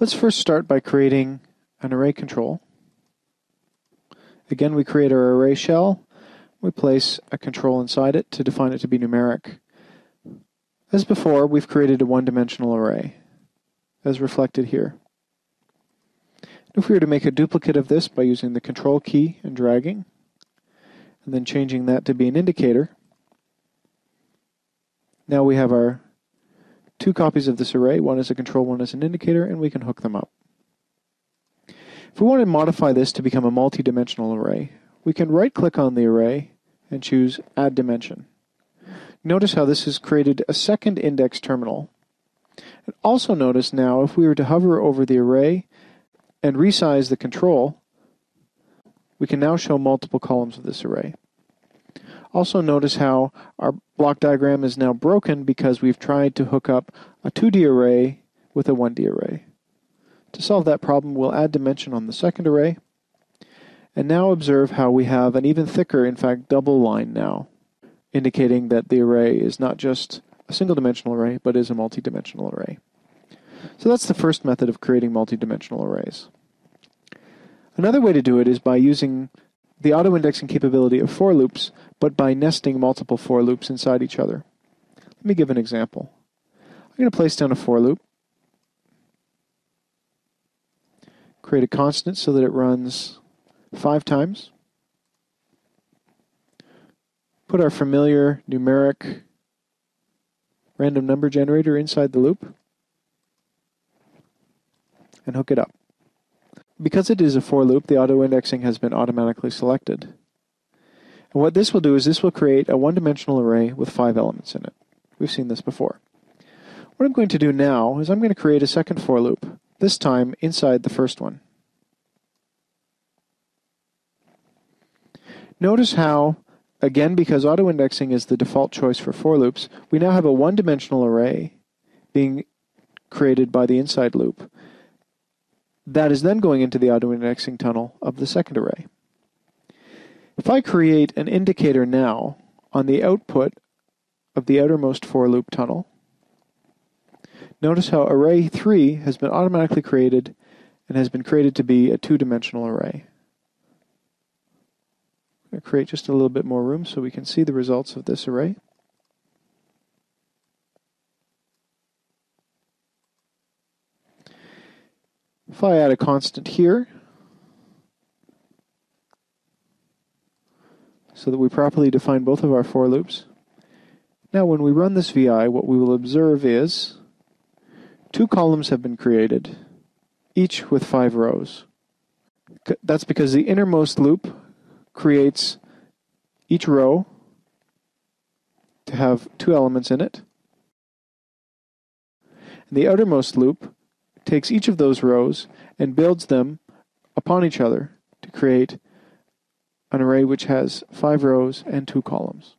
Let's first start by creating an array control. Again, we create our array shell. We place a control inside it to define it to be numeric. As before, we've created a one-dimensional array, as reflected here. If we were to make a duplicate of this by using the control key and dragging, and then changing that to be an indicator, now we have our two copies of this array. One is a control, one is an indicator, and we can hook them up. If we want to modify this to become a multi-dimensional array, we can right-click on the array and choose Add Dimension. Notice how this has created a second index terminal. And also notice now if we were to hover over the array and resize the control, we can now show multiple columns of this array. Also notice how our block diagram is now broken because we've tried to hook up a 2D array with a 1D array. To solve that problem, we'll add dimension on the second array. And now observe how we have an even thicker, in fact, double line now, indicating that the array is not just a single dimensional array, but is a multi-dimensional array. So that's the first method of creating multi-dimensional arrays. Another way to do it is by using the auto-indexing capability of for loops, but by nesting multiple for loops inside each other. Let me give an example. I'm going to place down a for loop, create a constant so that it runs five times, put our familiar numeric random number generator inside the loop, and hook it up. Because it is a for loop, the auto indexing has been automatically selected. And what this will do is this will create a one-dimensional array with five elements in it. We've seen this before. What I'm going to do now is I'm going to create a second for loop, this time inside the first one. Notice how, again, because auto-indexing is the default choice for for loops, we now have a one-dimensional array being created by the inside loop that is then going into the auto-indexing tunnel of the second array. If I create an indicator now on the output of the outermost for loop tunnel, notice how array 3 has been automatically created and has been created to be a two-dimensional array. I'm going to create just a little bit more room so we can see the results of this array. If I add a constant here, so that we properly define both of our for loops. Now when we run this VI, what we will observe is two columns have been created, each with five rows. That's because the innermost loop creates each row to have two elements in it. And the outermost loop takes each of those rows and builds them upon each other to create an array which has five rows and two columns.